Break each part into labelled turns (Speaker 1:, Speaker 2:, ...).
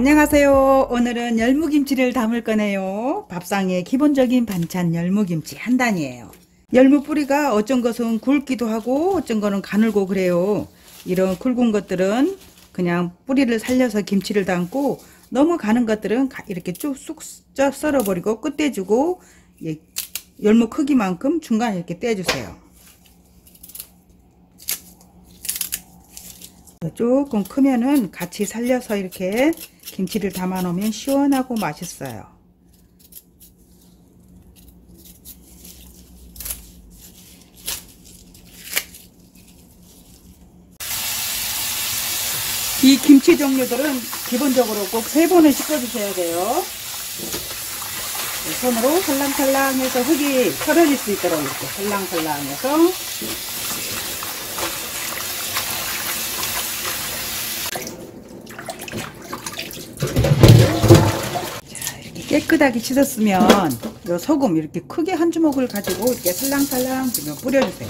Speaker 1: 안녕하세요. 오늘은 열무김치를 담을 거네요. 밥상의 기본적인 반찬 열무김치 한 단이에요. 열무 뿌리가 어쩐 것은 굵기도 하고 어쩐 거는 가늘고 그래요. 이런 굵은 것들은 그냥 뿌리를 살려서 김치를 담고 너무 가는 것들은 이렇게 쭉쑥 썰어버리고 끝 떼주고 열무 크기만큼 중간에 이렇게 떼주세요. 조금 크면은 같이 살려서 이렇게 김치를 담아 놓으면 시원하고 맛있어요. 이 김치 종류들은 기본적으로 꼭 세 번을 씻어주셔야 돼요. 손으로 살랑살랑 해서 흙이 털어질 수 있도록 이렇게 살랑살랑 해서 깨끗하게 씻었으면 요 소금 이렇게 크게 한 주먹을 가지고 이렇게 살랑살랑 좀 뿌려주세요.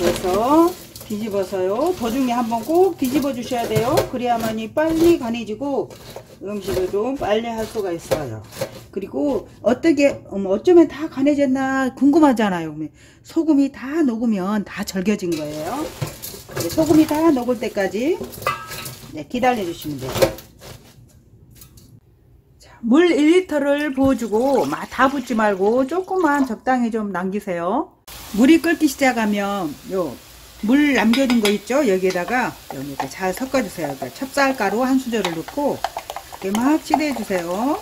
Speaker 1: 해서 뒤집어서요. 도중에 한번 꼭 뒤집어 주셔야 돼요. 그래야만이 빨리 간해지고 음식을 좀 빨리 할 수가 있어요. 그리고 어떻게 어쩌면 다 간해졌나 궁금하잖아요. 소금이 다 녹으면 다 절겨진 거예요. 소금이 다 녹을 때까지 네, 기다려 주시면 돼요. 자, 물 1리터를 부어주고 다 붓지 말고 조금만 적당히 좀 남기세요. 물이 끓기 시작하면 요 물 남겨진 거 있죠? 여기에다가 이렇게 잘 섞어주세요. 찹쌀가루 한 수저를 넣고 이렇게 막 칠해 주세요.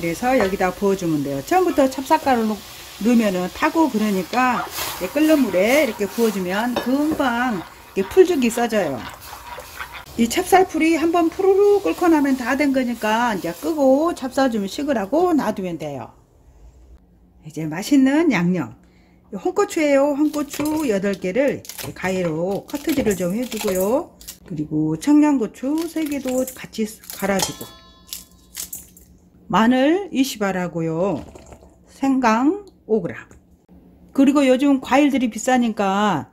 Speaker 1: 그래서 여기다 부어주면 돼요. 처음부터 찹쌀가루 넣으면은 타고 그러니까 끓는 물에 이렇게 부어주면 금방 풀죽이 써져요. 이 찹쌀풀이 한번 푸르르 끓고 나면 다 된 거니까 이제 끄고 찹쌀 좀 식으라고 놔두면 돼요. 이제 맛있는 양념. 홍고추예요. 홍고추 8개를 가위로 커트질을 좀 해주고요. 그리고 청양고추 3개도 같이 갈아주고 마늘 20알하고요. 생강 5g. 그리고 요즘 과일들이 비싸니까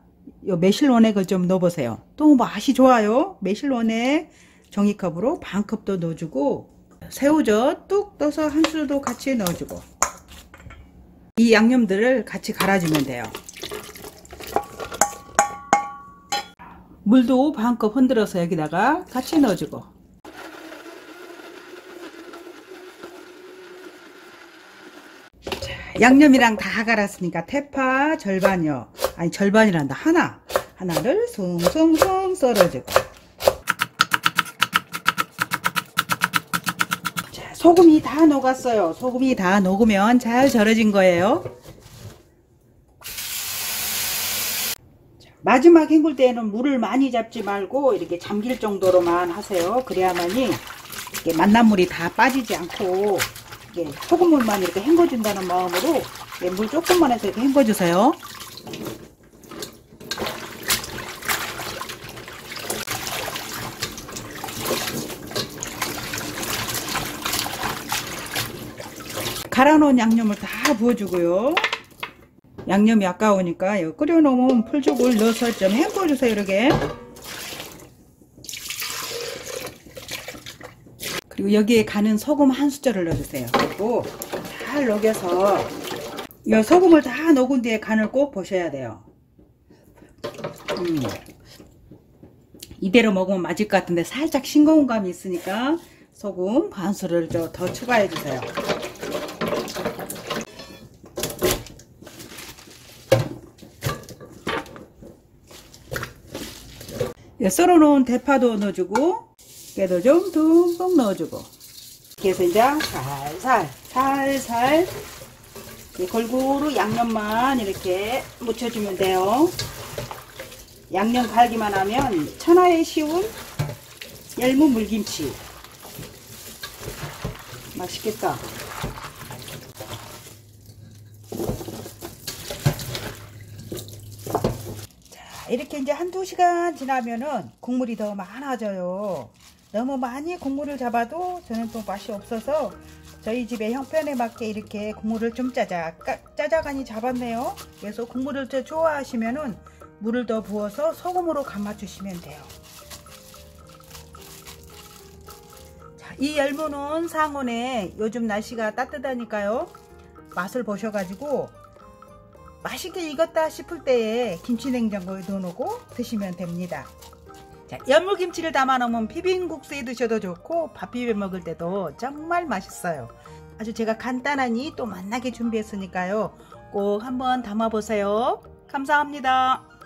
Speaker 1: 요 매실원액을 좀 넣어보세요. 또 맛이 좋아요. 매실원액 종이컵으로 반 컵도 넣어주고 새우젓 뚝 떠서 한 수도 같이 넣어주고 이 양념들을 같이 갈아주면 돼요. 물도 반 컵 흔들어서 여기다가 같이 넣어주고 양념이랑 다 갈았으니까 태파 절반이요 아니 절반이란다. 하나. 하나를 숭숭숭 썰어주고. 자, 소금이 다 녹았어요. 소금이 다 녹으면 잘 절여진 거예요. 마지막 헹굴 때에는 물을 많이 잡지 말고 이렇게 잠길 정도로만 하세요. 그래야만이 이렇게 만난 물이 다 빠지지 않고 이게 소금물만 이렇게 헹궈준다는 마음으로 물 조금만 해서 이렇게 헹궈주세요. 갈아놓은 양념을 다 부어주고요. 양념이 아까우니까 끓여놓은 풀죽을 넣어서 좀 헹궈주세요 이렇게 그리고 여기에 가는 소금 한 수저를 넣어주세요. 그리고 잘 녹여서 이 소금을 다 녹은 뒤에 간을 꼭 보셔야 돼요. 음. 이대로 먹으면 맞을 것 같은데 살짝 싱거운 감이 있으니까 소금 반 수를 더 추가해 주세요 썰어 놓은 대파도 넣어주고 깨도 좀 듬뿍 넣어주고. 이렇게 해서 이제 살살 살살 골고루 양념만 이렇게 묻혀주면 돼요. 양념 갈기만 하면 천하에 쉬운 열무 물김치. 맛있겠다. 이렇게 이제 한두 시간 지나면은 국물이 더 많아져요. 너무 많이 국물을 잡아도 저는 또 맛이 없어서 저희 집의 형편에 맞게 이렇게 국물을 좀 짜자 짜자간이 잡았네요. 그래서 국물을 더 좋아하시면은 물을 더 부어서 소금으로 감아주시면 돼요. 자, 이 열무는 상온에 요즘 날씨가 따뜻하니까요. 맛을 보셔가지고 맛있게 익었다 싶을 때에 김치냉장고에 넣어놓고 드시면 됩니다. 자, 열무김치를 담아 놓으면 비빔국수에 드셔도 좋고 밥 비벼 먹을 때도 정말 맛있어요. 아주 제가 간단하니 또 맛나게 준비했으니까요. 꼭 한번 담아 보세요. 감사합니다.